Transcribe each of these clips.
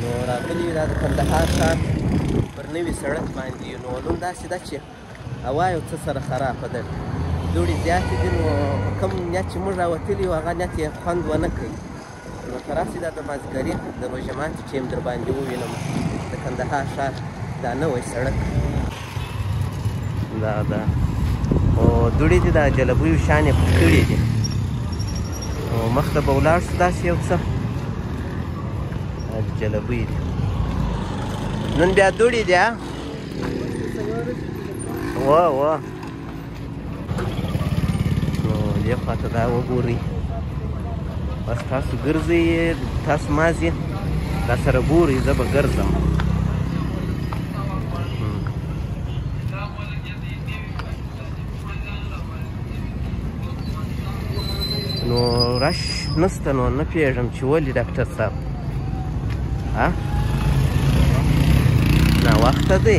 نو راغلي دا د کندهار ښار پر نوي سړک باندې یو نو نن داسې ده چې هوا یو څه سره خرابه ده دوړې زیاتې دي نو په کوم نیت چې موږ راوتلي یو هغه نیت یې خوند ونه کوي نو که راسي دا د مازدګري د روژه ماتي ټیم در باندې ووینم د کندهار ښار دا نوی سړک دا دا او دوړي دي دا جلبوي شانې پکړي دي او مخ ته بولاړ څه داسې یو څه جلبوي دي نن بیا دوړي دي ها وا وا نو دې خوا ته دا وګورئ بس تاسو ګرځئ تاسو ما ځي دا سره ګورئ زه به ګرځم نو رش نسته نو نه پیږم چې ولې ډاکټر صاحب ها نا وخت دی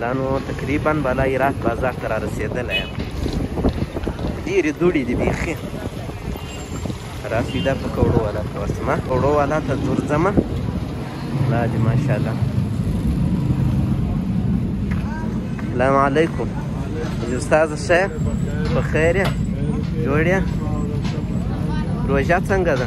دا نو تقریبا بالا عراق بازار ته را رسېدلی یم ډېرې دوړې دي بیخي راسي دا په کوړو والا ته وسمه کوړو والا ته زور ځمه لا دې ماشاءالله السلام علیکم استاد شه په خیر یې جوړ یې روژه څنګه ده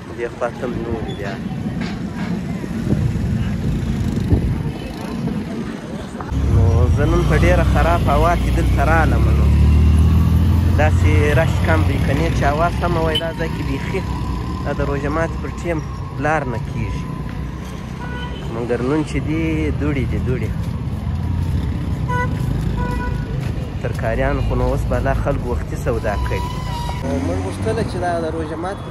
دې خوا تل نوري بیا نو زه نن په ډېره خراب هوا کې دلته رالم نو داسې رش کم دی که نه چې هوا سمه وای دا ځای کې بیخي دا د روژه ماتې پر ټیم لار نه کېږي مګر نن چې دي دوړي دي دوړي ترکاریان خو نو اوس به لا خلکو وختي سودا کوي موږ غوښتله چې دا د روژه ماتې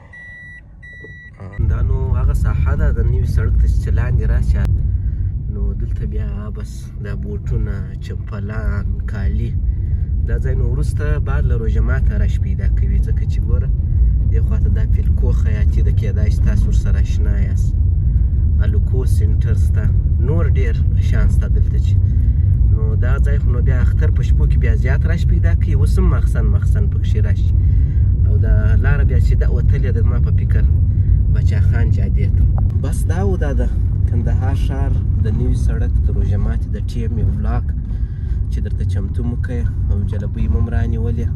دا نو هغه ساحه ده د نوي سړک ته چې لاندې راشي نو دلته بیا بس دا بوټونه چمپلان کالي دا ځای نو وروسته بعد له روژه ماته رش پیدا کوي ځکه چې ګوره دې خواته دا فلکو خیاطي ده کېدای شي تاسو ورسره اشنا یاست الوکو سینټر سته نور ډېر شان سته دلته چې نو دا ځای خو نو بیا اختر په شپو کې بیا زیات رش پیدا کوي اوس هم مخزن مخزن په پکې راشي او دا لاره بیا چې دا وتلې ده زما په فکر بچا خان جادې ته بس دا و دا ده کندهار ښار د نوي سړک د روژه ماتې د ټیم یو بلاک چې درته چمتو مو کړی او جلبۍ مو هم رانیولې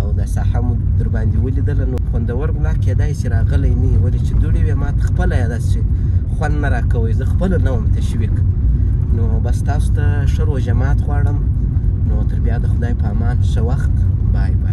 او دا ساحه مو در باندې ولیدله نو خوندور بلاک کېدای شي راغلی نه وي ولې چې دوړې وې ما ته خپله یې داسې خوند نه راکوی زه خپله نه وم تشویق نو بس تاسو ته ښه روژه مات غواړم نو تر بیا د خدای په امان ښه وخت بای بای